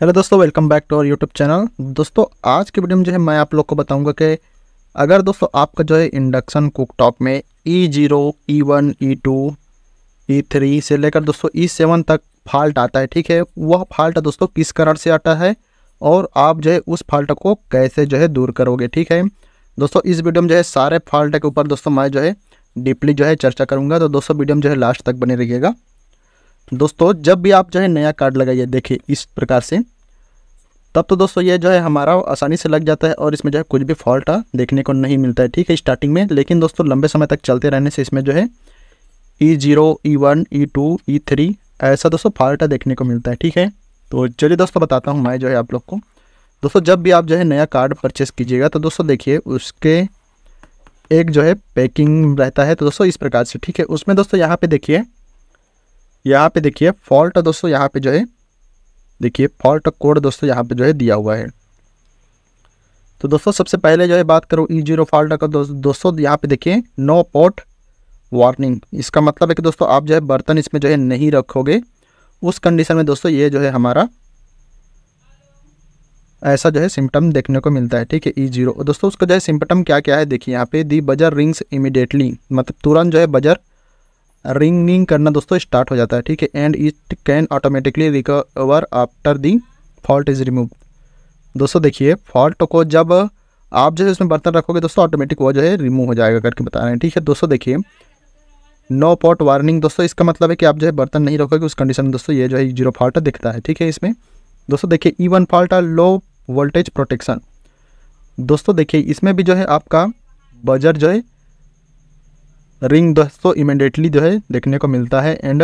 Hello दोस्तों welcome back to our YouTube channel दोस्तों, आज के वीडियो में जो है मैं आप लोग को बताऊँगा कि अगर दोस्तों आपका जो है इंडक्शन कुकटॉप में E zero E one E two E three से लेकर दोस्तों ई सेवन तक फॉल्ट आता है, ठीक है? वह फॉल्ट दोस्तों किस कारण से आता है? और आप जो है उस फॉल्ट को कैसे जो है दूर करोगे, ठीक है? दोस्तों, इस वीडियो में जो है सारे फॉल्ट के ऊपर दोस्तों मैं जो है डीपली जो है चर्चा करूँगा। तो दोस्तों वीडियो में जो है लास्ट तक बने रहिएगा। दोस्तों, जब भी आप जो है नया कार्ड लगाइए, देखिए इस प्रकार से, तब तो दोस्तों ये जो है हमारा आसानी से लग जाता है और इसमें जो है कुछ भी फॉल्ट देखने को नहीं मिलता है। ठीक है, स्टार्टिंग में, लेकिन दोस्तों लंबे समय तक चलते रहने से इसमें जो है E zero E one E two E three ऐसा दोस्तों फॉल्ट देखने को मिलता है। ठीक है तो चलिए दोस्तों बताता हूँ मैं जो है आप लोग को। दोस्तों, जब भी आप जो है नया कार्ड परचेस कीजिएगा तो दोस्तों देखिए उसके एक जो है पैकिंग रहता है तो दोस्तों इस प्रकार से। ठीक है, उसमें दोस्तों यहाँ पे देखिए यहाँ पे देखिए फॉल्ट दोस्तों यहाँ पे जो है, देखिए फॉल्ट कोड दोस्तों यहाँ पे जो है दिया हुआ है। तो दोस्तों सबसे पहले जो है बात करूँ ई ज़ीरो फॉल्ट का दोस्तों यहाँ पे देखिए नो पोर्ट वार्निंग इसका मतलब है कि दोस्तों आप जो है बर्तन इसमें जो है नहीं रखोगे। उस कंडीशन में दोस्तों ये जो है हमारा ऐसा जो है सिम्टम देखने को मिलता है, ठीक है ई ज़ीरो दोस्तों उसका जो है सिम्टम क्या क्या है? देखिए यहाँ पे दी बजर रिंग्स इमिडिएटली मतलब तुरंत जो है बजर रिंगिंग करना दोस्तों स्टार्ट हो जाता है, ठीक है? And it can automatically recover after the fault is remove दोस्तों देखिए फॉल्ट को जब आप जो है उसमें बर्तन रखोगे, दोस्तों ऑटोमेटिक वो जो है रिमूव हो जाएगा करके बता रहे हैं, ठीक है? दोस्तों देखिए नो पॉट वार्निंग दोस्तों इसका मतलब है कि आप जो है बर्तन नहीं रखोगे, उस कंडीशन में दोस्तों ये जो है ज़ीरो फॉल्ट दिखता है, ठीक है इसमें? दोस्तों देखिए E one fault low voltage protection दोस्तों देखिए, इसमें भी जो है आपका बजर जो है रिंग दोस्तों इमिडिएटली जो है देखने को मिलता है एंड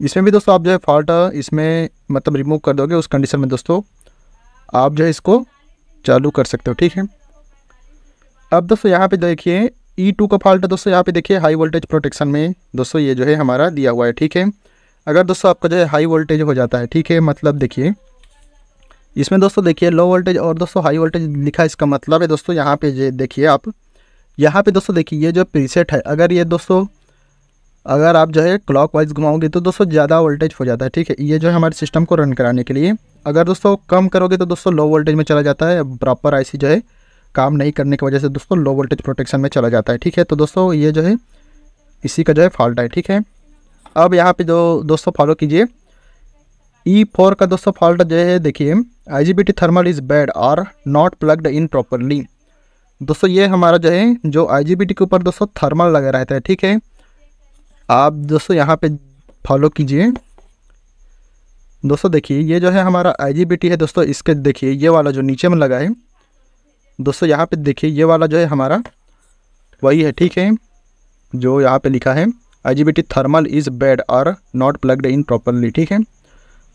इसमें भी दोस्तों आप जो है फॉल्ट इसमें मतलब रिमूव कर दोगे उस कंडीशन में दोस्तों, आप जो है इसको चालू कर सकते हो, ठीक है? अब दोस्तों यहाँ पे देखिए ई टू का फॉल्ट दोस्तों यहाँ पे देखिए हाई वोल्टेज प्रोटेक्शन में दोस्तों ये जो है हमारा दिया हुआ है, ठीक है? अगर दोस्तों आपका जो है हाई वोल्टेज हो जाता है, ठीक है? मतलब देखिए, इसमें दोस्तों देखिए लो वोल्टेज और दोस्तों हाई वोल्टेज लिखा इसका मतलब है दोस्तों यहाँ पे देखिए आप यहाँ पे दोस्तों देखिए, ये जो प्रीसेट है, अगर ये दोस्तों, अगर आप जो है क्लॉक वाइज घुमाओगे तो दोस्तों ज़्यादा वोल्टेज हो जाता है, ठीक है? ये जो है हमारे सिस्टम को रन कराने के लिए। अगर दोस्तों कम करोगे तो दोस्तों लो वोल्टेज में चला जाता है प्रॉपर आईसी जो है काम नहीं करने की वजह से दोस्तों लो वोल्टेज प्रोटेक्शन में चला जाता है, ठीक है? तो दोस्तों ये जो है, इसी का जो है फॉल्ट है, ठीक है? अब यहाँ पे जो दोस्तों फॉलो कीजिए। ई e फोर का दोस्तों फॉल्ट जो है, देखिए I G B T thermal is bad और नॉट प्लग्ड इन प्रॉपरली दोस्तों, ये हमारा जो है, जो IGBT के ऊपर दोस्तों थर्मल लगा रहता है ठीक है? आप दोस्तों यहाँ पे फॉलो कीजिए। दोस्तों देखिए, ये जो है हमारा IGBT है दोस्तों, इसके देखिए, ये वाला जो नीचे में लगा है। दोस्तों, यहाँ पे देखिए, ये वाला जो है हमारा, वही है, ठीक है? जो यहाँ पे लिखा है IGBT थर्मल इज़ बेड और नॉट प्लग्ड इन प्रॉपरली ठीक है?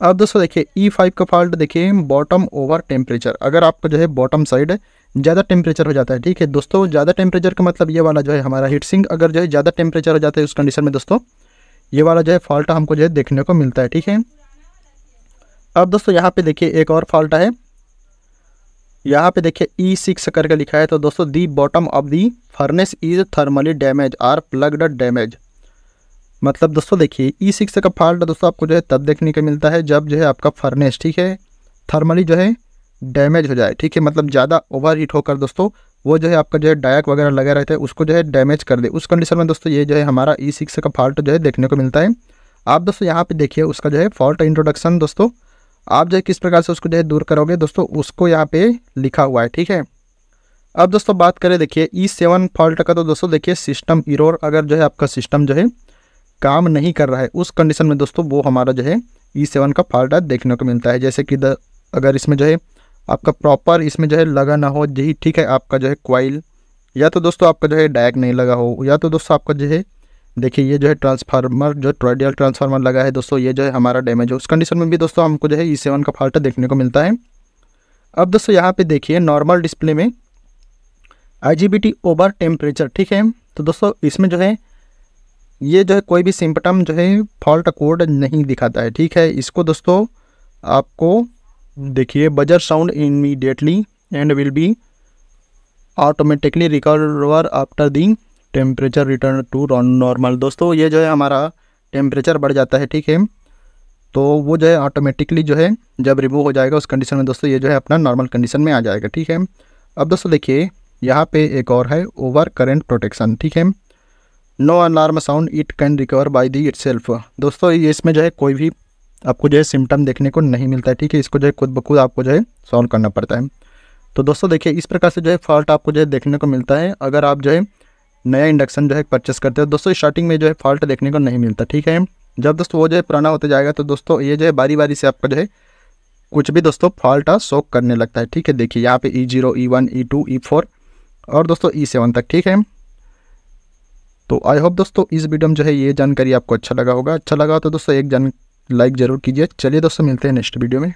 अब दोस्तों देखिए ई फाइव का फॉल्ट देखिए बॉटम ओवर टेम्परेचर अगर आपका जो है बॉटम साइड ज़्यादा टेम्परेचर हो जाता है, ठीक है? दोस्तों, ज़्यादा टेम्परेचर का मतलब ये वाला जो है हमारा हीट सिंक अगर जो है ज़्यादा टेम्परेचर हो जाता है उस कंडीशन में दोस्तों, ये वाला जो है फॉल्ट हमको जो है देखने को मिलता है, ठीक है? अब दोस्तों, यहाँ पे देखिए एक और फॉल्ट है। यहाँ पे देखिए ई सिक्स करके लिखा है तो दोस्तों the bottom of the furnace is thermally damage or plugged damage मतलब दोस्तों, देखिए ई सिक्स का फॉल्ट दोस्तों आपको जो है तब देखने को मिलता है जब जो है आपका फर्नेस ठीक है? थर्मली जो है डैमेज हो जाए ठीक है मतलब ज़्यादा ओवर हीट होकर दोस्तों वो जो है आपका जो है डायक वगैरह लगा रहता है उसको जो है डैमेज कर दे उस कंडीशन में दोस्तों ये जो है हमारा ई e सिक्स का फॉल्ट जो है देखने को मिलता है आप दोस्तों यहाँ पे देखिए उसका जो है फॉल्ट इंट्रोडक्शन दोस्तों आप जो है किस प्रकार से उसको जो है दूर करोगे दोस्तों उसको यहाँ पे लिखा हुआ है ठीक है अब दोस्तों बात करें देखिए ई सेवन फॉल्ट का तो दोस्तों देखिए सिस्टम इरोर अगर जो है आपका सिस्टम जो है काम नहीं कर रहा है उस कंडीशन में दोस्तों वो हमारा जो है ई सेवन का फॉल्ट देखने को मिलता है जैसे कि अगर इसमें जो है आपका प्रॉपर इसमें जो है लगा ना हो, यही ठीक है आपका जो है क्वाइल या तो दोस्तों आपका जो है डायक नहीं लगा हो, या तो दोस्तों आपका जो है, देखिए ये जो है ट्रांसफार्मर जो ट्रोडियल ट्रांसफार्मर लगा है दोस्तों, ये जो है हमारा डैमेज हो। उस कंडीशन में भी दोस्तों हमको जो है ई e सेवन का फॉल्ट देखने को मिलता है। अब दोस्तों यहाँ पे देखिए नॉर्मल डिस्प्ले में IGBT ओवर टेम्परेचर ठीक है? तो दोस्तों इसमें जो है, ये जो है कोई भी सिम्पटम जो है फॉल्ट कोड नहीं दिखाता है, ठीक है? इसको दोस्तों आपको देखिए buzzer sound immediately and will be automatically recover after the temperature return to normal दोस्तों, ये जो है हमारा टेम्परेचर बढ़ जाता है, ठीक है? तो वो जो है ऑटोमेटिकली जो है, जब रिमूव हो जाएगा उस कंडीशन में, दोस्तों, ये जो है अपना नॉर्मल कंडीशन में आ जाएगा, ठीक है? अब दोस्तों, देखिए, यहाँ पे एक और है ओवर करेंट प्रोटेक्शन ठीक है? No alarm sound it can recover by the it दोस्तों इसमें जो है कोई भी आपको जो है सिम्टम देखने को नहीं मिलता है ठीक है इसको जो है खुद ब खुद आपको जो है सॉल्व करना पड़ता है तो दोस्तों देखिए इस प्रकार से जो है फॉल्ट आपको जो है देखने को मिलता है अगर आप जो है नया इंडक्शन जो है परचेस करते हो दोस्तों स्टार्टिंग में जो है फॉल्ट देखने को नहीं मिलता ठीक है जब दोस्तों वो जो है पुराना होता जाएगा तो दोस्तों ये जो है बारी बारी से आपका जो है कुछ भी दोस्तों फॉल्ट शो करने लगता है ठीक है देखिए यहाँ पे E zero E one E two E four और दोस्तों ई सेवन तक ठीक है तो आई होप दोस्तों इस वीडियो में जो है ये जानकारी आपको अच्छा लगा होगा अच्छा लगा तो दोस्तों एक जन लाइक ज़रूर कीजिए। चलिए दोस्तों मिलते हैं नेक्स्ट वीडियो में।